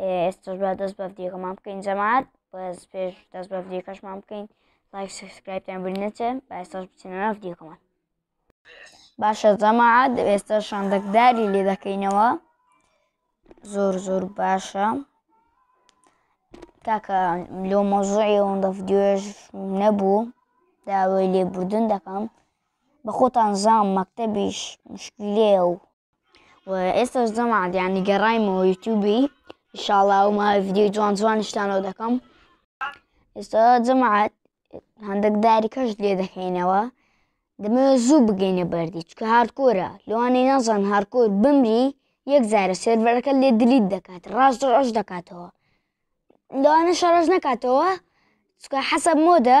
ئێستش با دەست بە ڤیدیۆکەمان بکەین جەماعەت بەس پێش دەست بە ڤیدیۆکەشمان بکەین لایک سبسکرایبتان بیر نەچێ با ئێستاش بچینە ناو ڤیدیۆکەمان باشە جەماعەت ئێستا شاندەکداری لێ دەکەینەوە زۆر زۆر باشە کاکە لۆ مۆزوعی ئەوەندە ڤیدیۆش نەبوو داوای لێبوردن دەکەم بە خۆتان زام مەکتەبیش مشکلەیە و و ئێستاش جەماعەت یانی گەڕایمەوە یوتیوبی ئیشاڵا و ماوەی ڤیدیۆی جوان جوانیشتانەوە دەکەم ئێستا جەماعەت هەندێک داری کەش لێ دەکەینەوە دەمەوێ زوو بگەینە بەردی چکە هاردکۆرە لەوانەی نازان هاردکۆر بمری یەک زارە سێرڤەرەکە لێ دلیت دەکات ڕاست ڕەش دەکاتەوە لەوانە شەڕەش نەکاتەوە چکە حەسەب مۆدە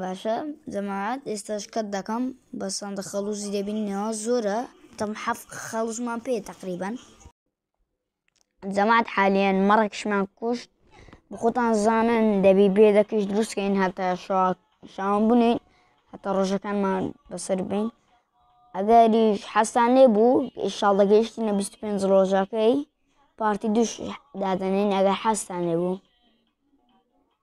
باشە جەماعەت ئێستاش کەت دەکەم بە سەندە خەڵوزی دەبینەوە زۆرە تەم حەف خەڵوزمان پێ تقریبان جەماعەت حالیان مەڕێکشمان کوشت بخۆتان زانن دەبی بێ دەکەش دروستکەین هەتا شاوان بنین هەتا ڕۆژەکانمان بەسەر بین ئەگەریش حەستان لێ بوو ئیشاڵ دەگەیشتینە 25 ڕۆژەکەی پارتی دوش دادەنین ئەگەر حەستان لێ بوو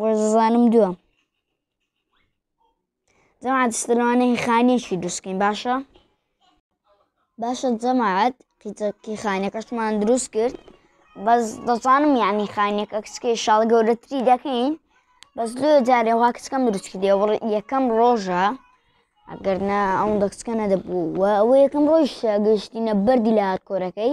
وەزانم دووە جەماعەت سترانەی خانێکی دروستکەین باشە باشە جەماعەت قیچەکی خانەکەشمان دروست کرد بەس دەزانم یعنی خانێک ئەکسکێ شاڵ گەورەتری دەکەین بەس لێ جارێ وا کچکەم دروستکی دێ وڵ یەکەم ڕۆژە ئەگەرنا ئەو دەکچکە نەدەبوو و ئەوە یەکەم ڕۆژ گەشتینە بەردی لە هاات کۆرەکەی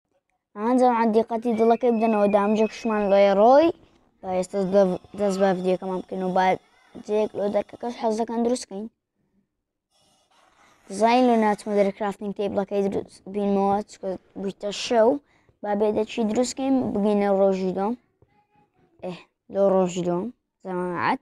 ئەنجام عندیقەتی دڵەکەی بدەنەوە دامجێکشمان لۆی ڕۆی با ئێستا دەست بە ڤیدیەکەمان بکەین و با جێک لۆ دەرکەکەش حەزەکان دروستکەین زین لۆ ناچمە دەرکرافتنگ تێ بڵەکەی دروست بینەوە چکە بوویتە شەو با بێ دەچی دروستکەین بگەینە ڕۆژی دۆم لۆ ڕۆژی دۆم زەماعات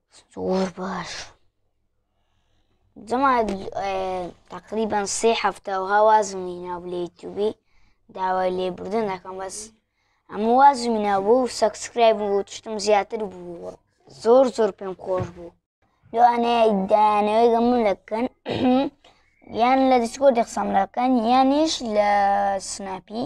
زۆر باش جەما تقریبان سێ هەفتە و هاوازم هینا لە یوتوبی داوای لێبوردن دەکەم بەس ئەمە وازم هینا بوو سەکسکرای بوو شتم زیاتر بوو زۆر زۆر پێم خۆش بوو لەوانەیە دایانەوەی گەمون لەکەن یان لە دیسکۆ دەخسەم لەکەن یانیش لە سناپی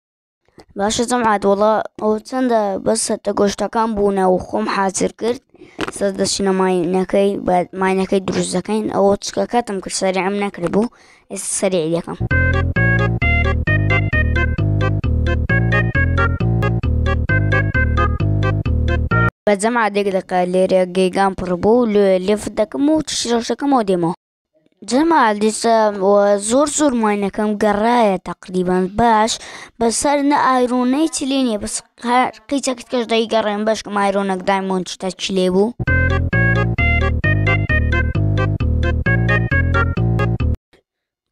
باشە جەمعات وڵا ئەو چەندە بەس هەتە گۆشتەکان بوونە و خۆم حاضر کرد سەر دەچینە ماینەکەی بە ماینەکەی دروست دەکەین ئەوە چکەکەتم کرد سەری ئەم نەکرد بوو ئێستا سەری یەکەم. بە جەمادێک دەکە لێرە گەیگان پڕبوو لێف دەکەم و چشرەشەکەمەوە دێمەوە جەمال دیسە زۆر زۆر ماینەکەم گەڕایە تەقریبان باش بەسەر نە ئایرۆنەی چلی نیە بەس قیچەکت کەش دەی گەڕێن بەشکم ئایرۆنەک دایمۆن شتە چ لێ بوو.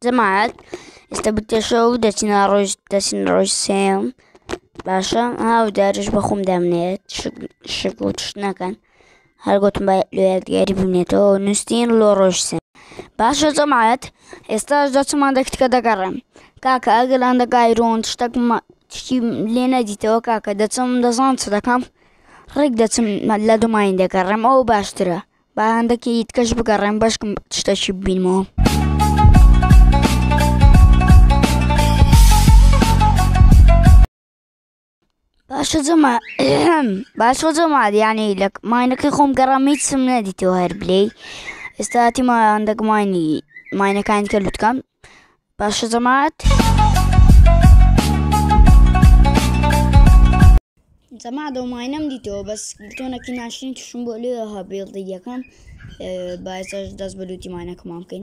جەماعەت ئێستا بکێشە و دەچینە ڕۆژ دەچین ڕۆژ سێم باشە هاو دارش بەخۆم دامنێت شک و تشت نەکەن هەر گوتم بە لێدگەری ببنێتەوە و نووسین لۆ ڕۆشتن باشە جەماعەت ئێستاش دەچمان دەکتکە دەگەڕێم کاکە ئەگەر ئەندە گایرۆن شتەک شتی لێ نەدیتەوە کاکە دەچم دەزان چ دەکەم ڕێک دەچم لە دوماین دەگەڕێم ئەو باشترە با هەندەکی ئیتکەش بگەڕێم بەشکم شتەکی بینمەوە. باشە جەمال باشە جەمال یانی لە ماینەکەی خۆم گەڕام هیچم نەدیتەوە هەر بلێی ئێستا هاتی ماندەک ماینی ماینەکانی کە لوتکەم باشە جەمات جەما دەماینەم دیتەوە بەس گلتۆنەکی ناشرین توشم بۆ لێ هەبێڵدی یەکەم باەش دەست بە لوتی ماینەکەمان بکەین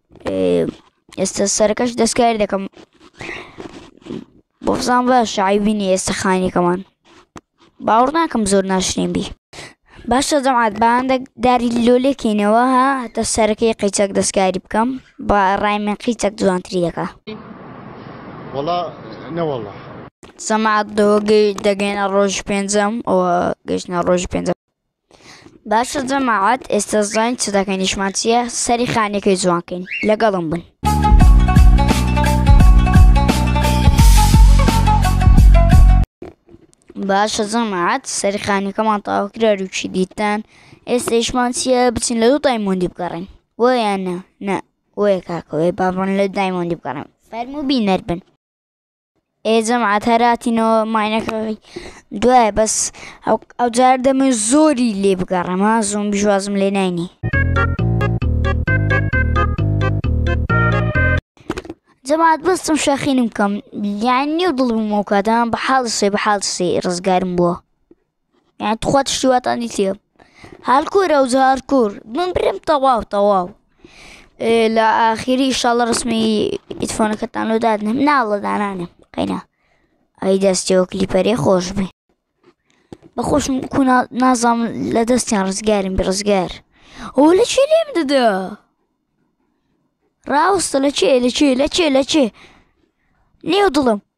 ئێستا سەرەکەش دەستکاری دەکەم بۆ بزان بە شعیبی نیە ئێستا خانیەکەمان باوەڕ ناکەم زۆر ناشرین بی باشە جەماعات باندە داری لۆلێکینەوە ها هەتا سەرەکەی قیچەک دەستکاری بکەم بە ڕای من قیچەک جوانتری دەکا وەڵا نەوەڵا سەماعات دەوەگەی دەگەینە ڕۆژ پێنجەم ئەوە گەشتە ڕۆژ پێنجە باشە جەماعەت ئێستا زین چ دەکەین نیشمان چییە سەری خانەکەی جوانکەین لەگەڵم بن. باشە جەماعەت سەری خانەکەمان تاوکرا روکی دیتان ئێستا ئیشمان چییە بچین لە دوو دایمۆندی بگەڕین وەیانە نە وەیە کاکەوەی بابڕن لە دایمۆندی بگەڕم فەرمو بینەر بن. ئێ جەماعەت هەر هاتینەوە ماینەکەی دوایە بەس ئەو جار دەمێ زۆری لێ بگەڕەمە زۆم بیشوازم لێ ناینی جەماعەت بەستم شاخینم بکەم یان نیو دڵبووم ئەو کاتان بە حاڵسێ بە حاڵسێ ڕزگارم بووە یان تخوا تشتی واتانی تێ هەر کورە و هەر کور من برم تەواو تەواو لە ئاخیری شاڵە ڕسمی ئیتفۆنەکەتان و دادنم ناڵە دانانێ قەینا ئەی دەستەوە کلیپەرێ خۆش بێ بەخۆشم کو نازام لە دەستیان ڕزگارم بە ڕزگار ئەو لە چێ لێم دەدا ڕاوستە لە چێ لە چێ لە چێ لە چێ نێو دڵم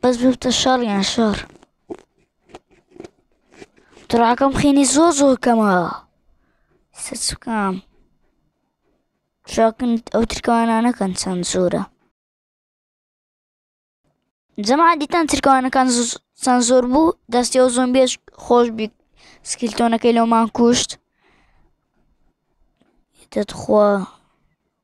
بەس ببتە شەڕ یان شەڕ تڕاکەم خێنی زۆر زۆر کەمە سەچ بکەم شاکن ئەو ترکوانانەکەن چەند زۆرە جەما دیتان ترکوانەکان چەند زۆر بوو دەستی ئەو زۆن بێش خۆش بی سکیلتۆنەکەی لەومان کوشت دەتخوا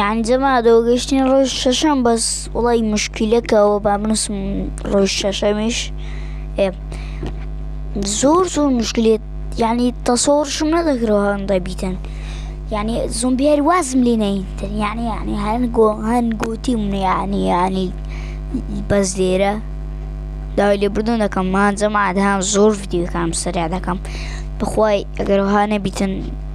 یان جەما دۆ گەشتین ڕۆژ شەشەم بەس وڵی مشکیلەکەەوە با بنووسم ڕۆژ شەشەمیش زۆر زۆر مشکلێت یعنی تەسۆڕشم نەدەگرەوە هەندە بیتن یعنی زۆمبیار وازم لێ نەینتن یعنی یعنی هەن گۆ هەن گوتی منە یعنی یعنی بەس لێرە داوای لێ بردن دەکەم مانجەمادهام زۆر دیکەم سەریا دەکەم بخوای ئەگەرها نەبیتن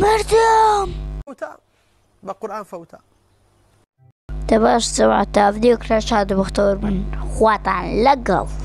مردم. فوتا بە قورئان فوتا. دە باش سەواتاڤدیۆ کرا شاد و بەختەوەر بن خواتان لەگەڵ.